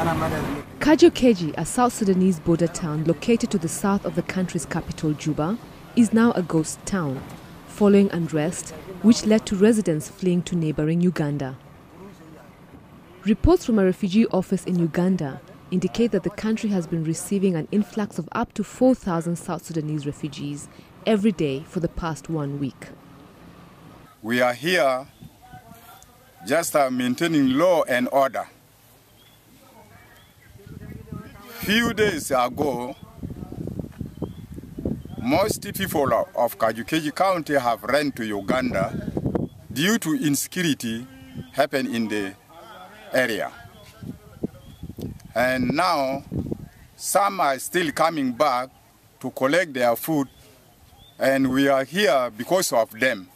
Kajokeji, a South Sudanese border town located to the south of the country's capital, Juba, is now a ghost town, following unrest which led to residents fleeing to neighboring Uganda. Reports from a refugee office in Uganda indicate that the country has been receiving an influx of up to 4,000 South Sudanese refugees every day for the past one week. We are here just uh, maintaining law and order. Few days ago, most people of Kajokeji County have run to Uganda due to insecurity happen in the area. And now, some are still coming back to collect their food, and we are here because of them.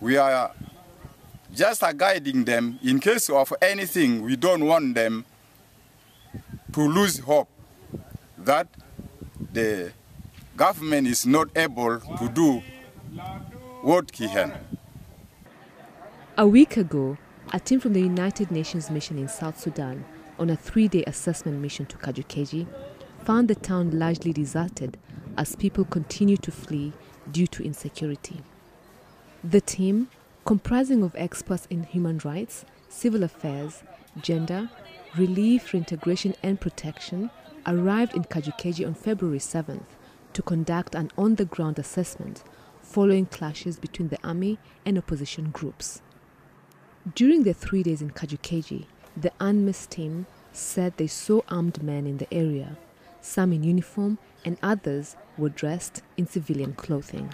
We are just guiding them in case of anything. We don't want them to lose hope that the government is not able to do what he can. A week ago, a team from the United Nations mission in South Sudan on a three-day assessment mission to Kajokeji found the town largely deserted as people continue to flee due to insecurity. The team, comprising of experts in human rights, civil affairs, gender, relief, reintegration and protection, arrived in Kajokeji on February 7th to conduct an on-the-ground assessment following clashes between the army and opposition groups. During their three days in Kajokeji, the UNMISS team said they saw armed men in the area, some in uniform and others were dressed in civilian clothing.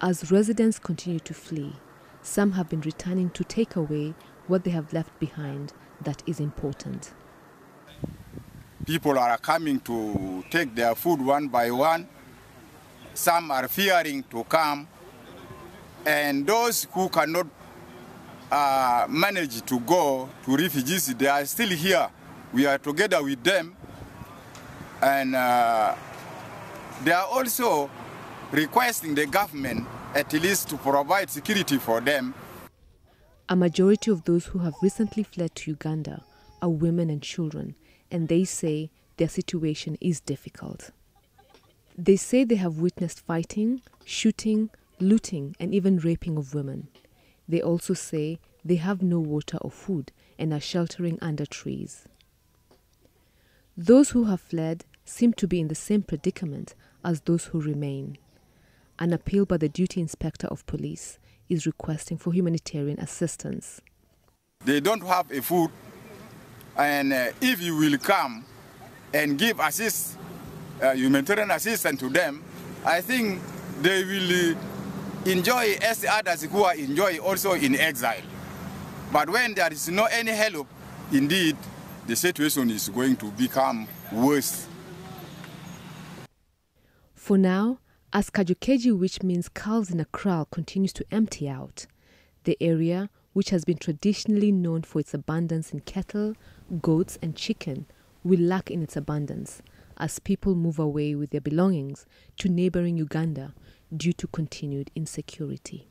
As residents continue to flee, some have been returning to take away what they have left behind that is important. People are coming to take their food one by one. Some are fearing to come. And those who cannot uh, manage to go to refugees, they are still here. We are together with them. And uh, they are also requesting the government at least to provide security for them. A majority of those who have recently fled to Uganda are women and children, and they say their situation is difficult. They say they have witnessed fighting, shooting, looting, and even raping of women. They also say they have no water or food and are sheltering under trees. Those who have fled seem to be in the same predicament as those who remain. An appeal by the duty inspector of police is requesting for humanitarian assistance. They don't have a food, and uh, if you will come and give assist, uh, humanitarian assistance to them, I think they will uh, enjoy as others who are enjoy also in exile. But when there is no any help, indeed, the situation is going to become worse. For now, as Kajokeji, which means calves in a kraal, continues to empty out, the area, which has been traditionally known for its abundance in cattle, goats, and chicken, will lack in its abundance as people move away with their belongings to neighboring Uganda due to continued insecurity.